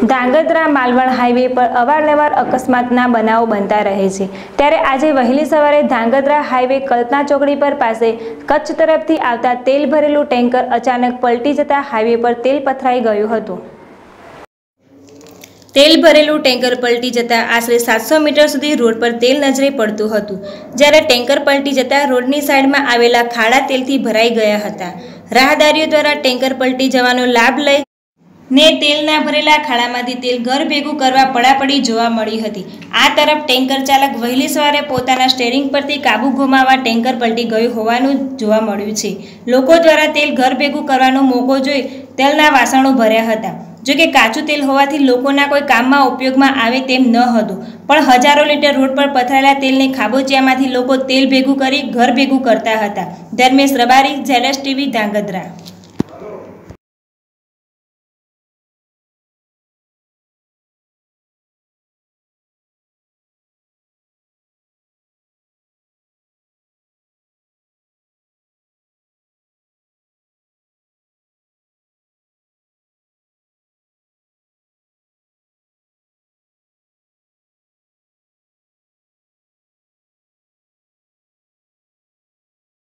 Dhrangadhra Malvan highway પર અવારનવાર અકસ્માતના બનાવો બનતા રહે છે. ત્યારે આજે વહેલી સવારે ધાંગધ્રા હાઈવે કલ્પના ચોકડી પર પાસે કચ્છ તરફથી આવતા તેલ ભરેલું ટેન્કર અચાનક પલટી જતા હાઈવે પર તેલ પથરાઈ ગયું હતું. તેલ ભરેલું ટેન્કર પલટી જતા આશરે સાતસો મીટર સુધી રોડ પર તેલ નજરે પડતું હતું. જ્યારે ટેન્કર પલટી જતા રોડની સાઈડમાં આવેલા ખાડા તેલથી ભરાઈ ગયા હતા. રાહદારીઓ દ્વારા ટેન્કર પલટી જવાનો લાભ લઈ ને તેલના ભરેલા ખાડામાંથી તેલ ઘર ભેગું કરવા પડાપડી જોવા મળી હતી. આ તરફ ટેન્કર ચાલક વહેલી સવારે પોતાના સ્ટેરિંગ પરથી કાબુ ગુમાવવા ટેન્કર પલટી ગયું હોવાનું જોવા મળ્યું છે. લોકો દ્વારા તેલ ઘર ભેગું કરવાનો મોકો જોઈ તેલના વાસણો ભર્યા હતા. જો કે કાચું તેલ હોવાથી લોકોના કોઈ કામમાં ઉપયોગમાં આવે તેમ ન હતું. પણ હજારો લીટર રોડ પર પથરાયેલા તેલને ખાબોચિયામાંથી લોકો તેલ ભેગું કરી ઘર ભેગું કરતા હતા. ધર્મેશ રબારી ઝેડસ ટીવી, ધાંગધ્રા.